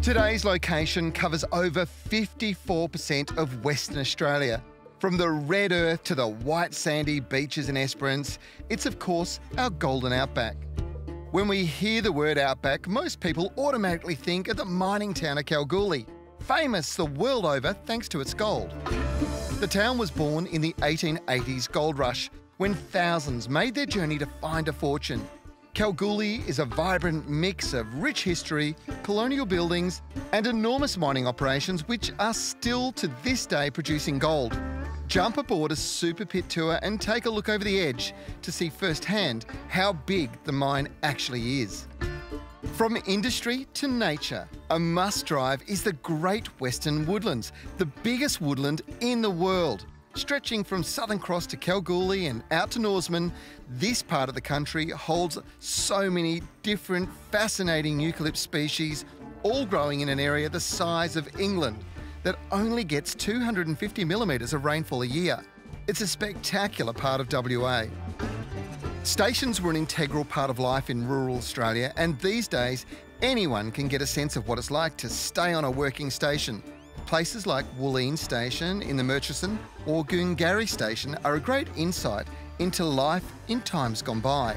Today's location covers over 54% of Western Australia. From the red earth to the white sandy beaches in Esperance, it's of course our golden outback. When we hear the word outback, most people automatically think of the mining town of Kalgoorlie, famous the world over thanks to its gold. The town was born in the 1880s gold rush when thousands made their journey to find a fortune. Kalgoorlie is a vibrant mix of rich history, colonial buildings, and enormous mining operations which are still to this day producing gold. Jump aboard a super pit tour and take a look over the edge to see firsthand how big the mine actually is. From industry to nature, a must drive is the Great Western Woodlands, the biggest woodland in the world. Stretching from Southern Cross to Kalgoorlie and out to Norseman, this part of the country holds so many different fascinating eucalypt species, all growing in an area the size of England that only gets 250 millimetres of rainfall a year. It's a spectacular part of WA. Stations were an integral part of life in rural Australia, and these days, anyone can get a sense of what it's like to stay on a working station. Places like Wooleen Station in the Murchison or Goongarrie Station are a great insight into life in times gone by.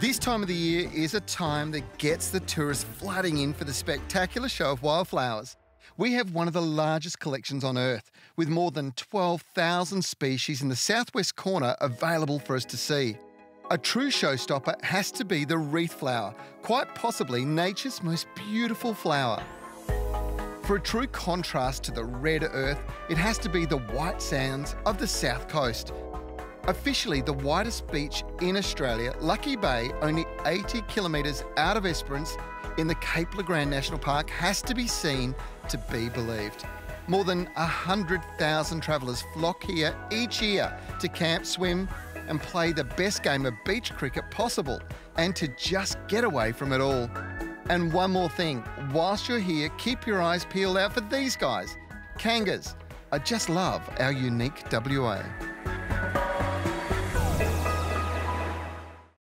This time of the year is a time that gets the tourists flooding in for the spectacular show of wildflowers. We have one of the largest collections on Earth, with more than 12,000 species in the southwest corner available for us to see. A true showstopper has to be the wreath flower, quite possibly nature's most beautiful flower. For a true contrast to the red earth, it has to be the white sands of the south coast. Officially the whitest beach in Australia, Lucky Bay, only 80 kilometres out of Esperance in the Cape Le Grand National Park, has to be seen to be believed. More than 100,000 travellers flock here each year to camp, swim, and play the best game of beach cricket possible, and to just get away from it all. And one more thing whilst you're here, keep your eyes peeled out for these guys, Kangas. I just love our unique WA.